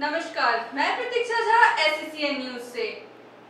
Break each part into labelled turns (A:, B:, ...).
A: नमस्कार, मैं प्रतीक्षा Jha S news से।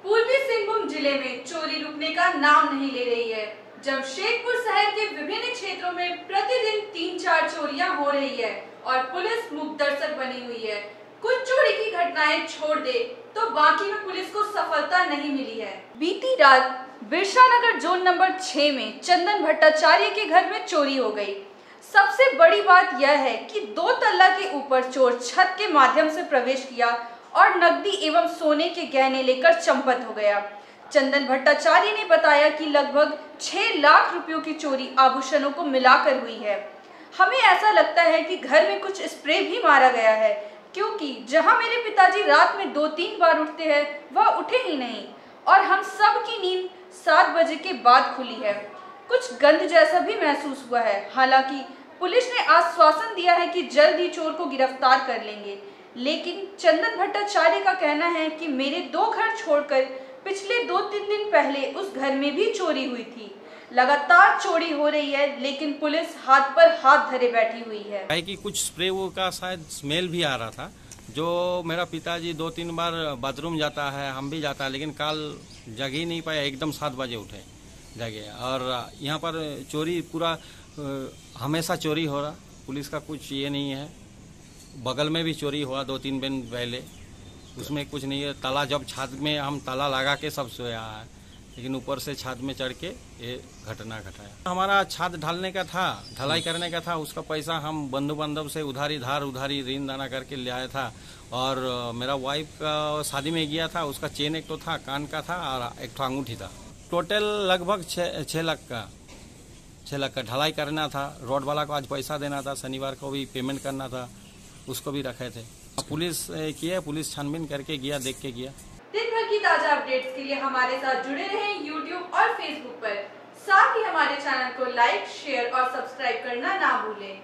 A: पूर्वी सिंहभूम ज़िले में चोरी रुकने का नाम नहीं ले रही है। जमशेदपुर शहर के विभिन्न क्षेत्रों में प्रतिदिन तीन चार चोरियाँ हो रही है और पुलिस मुख दर्शक बनी हुई है। कुछ चोरी की घटनाएँ छोड़ दे तो बाकी में पुलिस को सफलता नहीं मिली है। बीती रात बिरसा नगर जोन नंबर 6 में चंदन भट्टाचार्य के घर में चोरी हो गई। सबसे बड़ी बात यह है कि दो तल्ला के ऊपर चोर छत के माध्यम से प्रवेश किया और नकदी एवं सोने के गहने लेकर चंपत हो गया। चंदन भट्टाचार्य ने बताया कि लगभग छह लाख रुपयों की चोरी आभूषणों को मिलाकर हुई है। हमें ऐसा लगता है कि घर में कुछ स्प्रे भी मारा गया है, क्योंकि जहाँ मेरे पिताजी रात में दो तीन बार उठते हैं, वह उठे ही नहीं, और हम सब की नींद सात बजे के बाद खुली है। कुछ गंध जैसा भी महसूस हुआ है। हालाँकि पुलिस ने आश्वासन दिया है कि जल्द ही चोर को गिरफ़्तार कर लेंगे। लेकिन चंदन भट्टाचार्य का कहना है कि मेरे दो घर छोड़कर पिछले दो तीन दिन पहले उस घर में भी चोरी हुई थी। लगातार चोरी हो रही है, लेकिन पुलिस हाथ पर हाथ धरे बैठी हुई है।
B: कि कुछ स्प्रे वो का शायद स्मेल भी आ रहा था, जो मेरा पिताजी दो तीन बार बाथरूम जाता है, हम भी जाता है, लेकिन कल जग ही नहीं पाया, एकदम सात बजे उठे। जगे और यहाँ पर चोरी पूरा हमेशा चोरी हो रहा। पुलिस का कुछ ये नहीं है। बगल में भी चोरी हुआ दो तीन दिन पहले। उसमें कुछ नहीं है। ताला जब छत में हम ताला लगा के सब सोया है। लेकिन ऊपर से छत में चढ़ के ये घटना घटाया हमारा छत ढालने का था, ढलाई करने का था। उसका पैसा हम बंधु बांधव से उधारी, धार उधारी ऋण दाना करके ले आया था। और मेरा वाइफ का शादी में गया था। उसका चेन एक तो था, कान का था और एक तो अंगूठी था। टोटल लगभग छः लाख का छः लाख का ढलाई करना था। रोड वाला को आज पैसा देना था, शनिवार को भी पेमेंट करना था, उसको भी रखे थे। पुलिस किया, पुलिस छानबीन करके गया, देख के गया।
A: दिन भर की ताज़ा अपडेट्स के लिए हमारे साथ जुड़े रहें यूट्यूब और फेसबुक पर। साथ ही हमारे चैनल को लाइक शेयर और सब्सक्राइब करना ना भूलें।